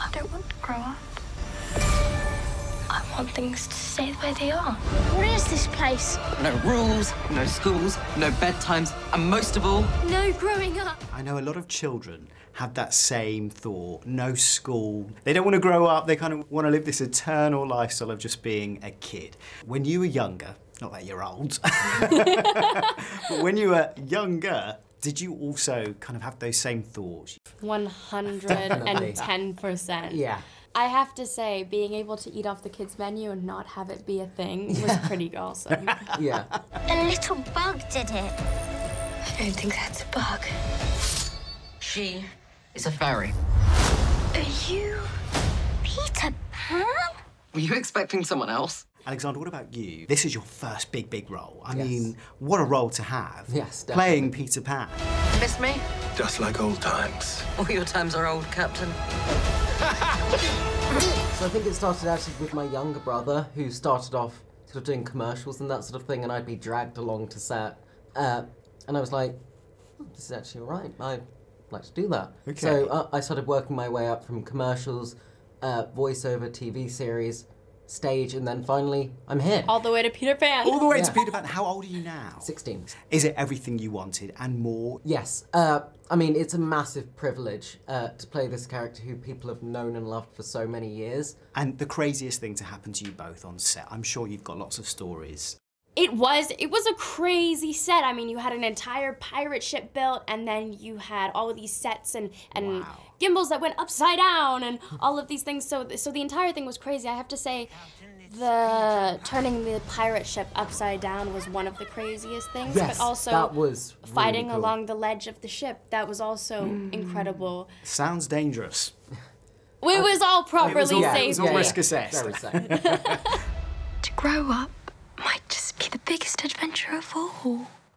I don't want to grow up. I want things to stay the way they are. What is this place? No rules, no schools, no bedtimes, and most of all, No growing up. I know a lot of children have that same thought no school. They don't want to grow up, they kind of want to live this eternal lifestyle of just being a kid. When you were younger, not that you're old, but when you were younger, did you also kind of have those same thoughts? 110%. Yeah. I have to say, being able to eat off the kids' menu and not have it be a thing was pretty awesome. Yeah. A little bug did it. I don't think that's a bug. she is a fairy. Are you? Peter Pan? Were you expecting someone else? Alexander, what about you? This is your first big, big role. I Yes. mean, what a role to have. Yes, Playing Peter Pan. Miss me? Just like old times. All your times are old, Captain. So I think it started actually with my younger brother, who started off sort of doing commercials and that sort of thing, and I'd be dragged along to set. Uh, and I was like, "Oh, this is actually all right. I'd like to do that. Okay. So uh, I started working my way up from commercials, uh, voiceover, TV series, stage, and then finally, I'm here. All the way to Peter Pan. All the way to Peter Pan. How old are you now? 16. Is it everything you wanted and more? Yes. Uh, I mean, it's a massive privilege uh, to play this character who people have known and loved for so many years. And the craziest thing to happen to you both on set? I'm sure you've got lots of stories. It was it was a crazy set. I mean, you had an entire pirate ship built, and then you had all of these sets and and Wow. gimbals that went upside down, and all of these things. So so the entire thing was crazy. I have to say, the turning the pirate ship upside down was one of the craziest things. Yes, but also that was really fighting cool. along the ledge of the ship. That was also mm. incredible. Sounds dangerous. It was all properly all- it was all yeah, risk yeah. assessed. Very safe. To grow up might just